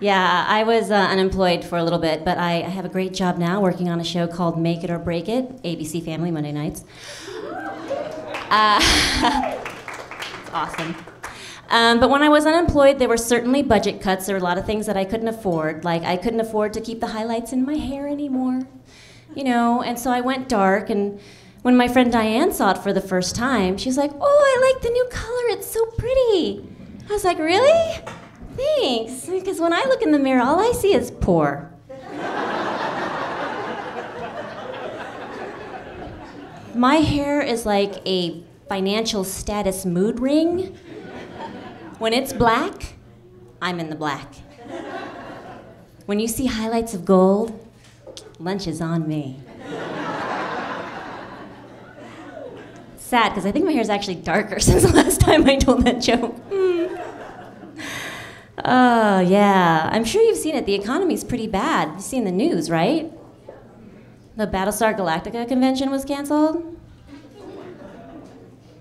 Yeah, I was uh, unemployed for a little bit, but I, I have a great job now working on a show called Make It or Break It, ABC Family, Monday nights. Uh, awesome. Um, but when I was unemployed, there were certainly budget cuts. There were a lot of things that I couldn't afford. Like, I couldn't afford to keep the highlights in my hair anymore. You know, and so I went dark. And when my friend Diane saw it for the first time, she was like, Oh, I like the new color. It's so pretty. I was like, Really? Thanks. Because when I look in the mirror, all I see is poor. My hair is like a financial status mood ring. When it's black, I'm in the black. When you see highlights of gold, lunch is on me. Sad, because I think my hair is actually darker since the last time I told that joke. Hmm. Oh, yeah. I'm sure you've seen it. The economy's pretty bad. You've seen the news, right? The Battlestar Galactica convention was canceled?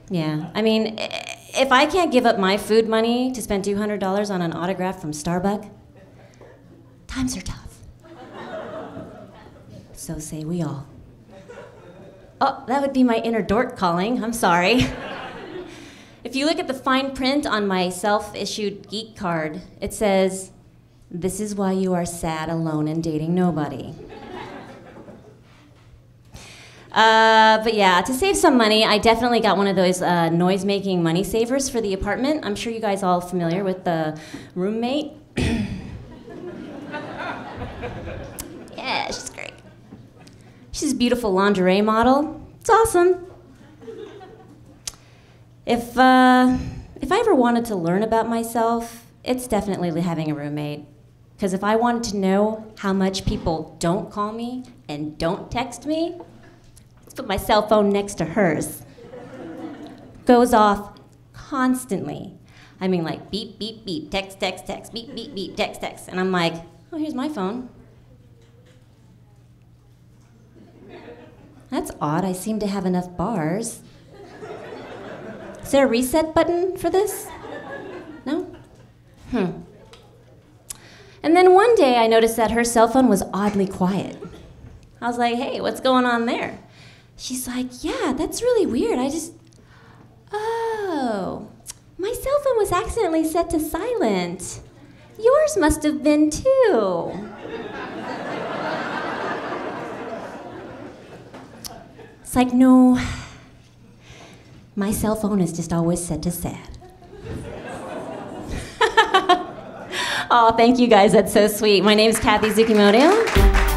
Yeah. I mean, if I can't give up my food money to spend $200 on an autograph from Starbucks, times are tough. So say we all. Oh, that would be my inner dork calling. I'm sorry. If you look at the fine print on my self issued geek card, it says, This is why you are sad, alone, and dating nobody. Uh, but yeah, to save some money, I definitely got one of those uh, noise making money savers for the apartment. I'm sure you guys all familiar with the roommate. yeah, she's great. She's a beautiful lingerie model. It's awesome. If, uh, if I ever wanted to learn about myself, it's definitely having a roommate. Because if I wanted to know how much people don't call me and don't text me, let's put my cell phone next to hers. Goes off constantly. I mean, like beep, beep, beep, text, text, text, beep, beep, beep, text, text. And I'm like, oh, here's my phone. That's odd. I seem to have enough bars. Is there a reset button for this? No? Hmm. And then one day I noticed that her cell phone was oddly quiet. I was like, hey, what's going on there? She's like, yeah, that's really weird. I just. Oh, my cell phone was accidentally set to silent. Yours must have been too. It's like, no, my cell phone is just always set to sad. oh, thank you guys. That's so sweet. My name is Cathy Zukimoto.